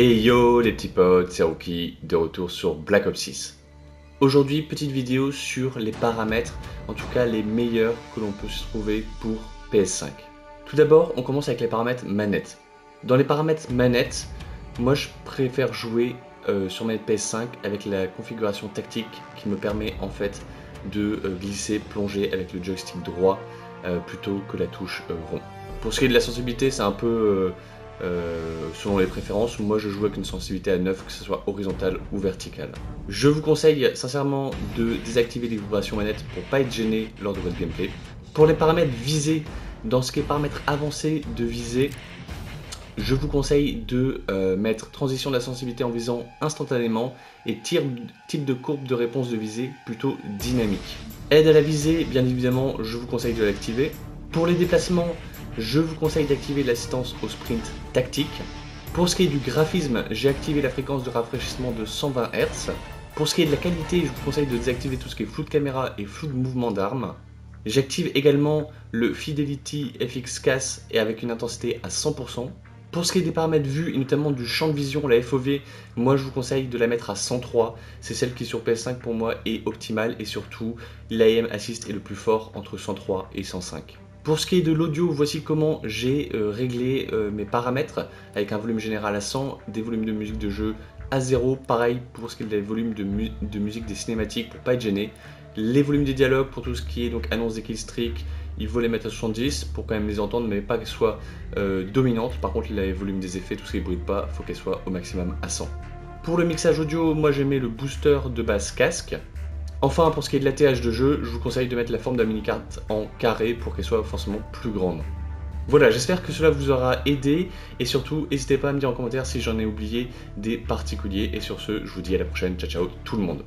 Et yo les petits potes, c'est Rookie, de retour sur Black Ops 6. Aujourd'hui, petite vidéo sur les paramètres, en tout cas les meilleurs que l'on peut trouver pour PS5. Tout d'abord, on commence avec les paramètres manette. Dans les paramètres manette, moi je préfère jouer euh, sur ma PS5 avec la configuration tactique qui me permet en fait de euh, glisser, plonger avec le joystick droit plutôt que la touche rond. Pour ce qui est de la sensibilité, c'est un peu selon les préférences. Moi je joue avec une sensibilité à 9, que ce soit horizontale ou verticale. Je vous conseille sincèrement de désactiver les vibrations manettes pour pas être gêné lors de votre gameplay. Pour les paramètres visés, dans ce qui est paramètres avancés de visée, je vous conseille de euh, mettre transition de la sensibilité en visant instantanément et type de courbe de réponse de visée plutôt dynamique. Aide à la visée, bien évidemment, je vous conseille de l'activer. Pour les déplacements, je vous conseille d'activer l'assistance au sprint tactique. Pour ce qui est du graphisme, j'ai activé la fréquence de rafraîchissement de 120 Hz. Pour ce qui est de la qualité, je vous conseille de désactiver tout ce qui est flou de caméra et flou de mouvement d'armes. J'active également le Fidelity FX CAS et avec une intensité à 100%. Pour ce qui est des paramètres vus et notamment du champ de vision, la FOV, moi je vous conseille de la mettre à 103. C'est celle qui sur PS5 pour moi est optimale et surtout l'AM Assist est le plus fort entre 103 et 105. Pour ce qui est de l'audio, voici comment j'ai euh, réglé euh, mes paramètres avec un volume général à 100, des volumes de musique de jeu à 0, pareil pour ce qui est des volumes de, musique des cinématiques pour pas être gêné. Les volumes des dialogues pour tout ce qui est donc annonce des killstreaks, il faut les mettre à 70 pour quand même les entendre, mais pas qu'elles soient euh, dominantes. Par contre, les volumes des effets, tout ce qui ne bruite pas, faut qu'elles soient au maximum à 100. Pour le mixage audio, moi j'ai mis le booster de basse casque. Enfin, pour ce qui est de l'ATH de jeu, je vous conseille de mettre la forme la mini-carte en carré pour qu'elle soit forcément plus grande. Voilà, j'espère que cela vous aura aidé et surtout, n'hésitez pas à me dire en commentaire si j'en ai oublié des particuliers. Et sur ce, je vous dis à la prochaine. Ciao, ciao tout le monde.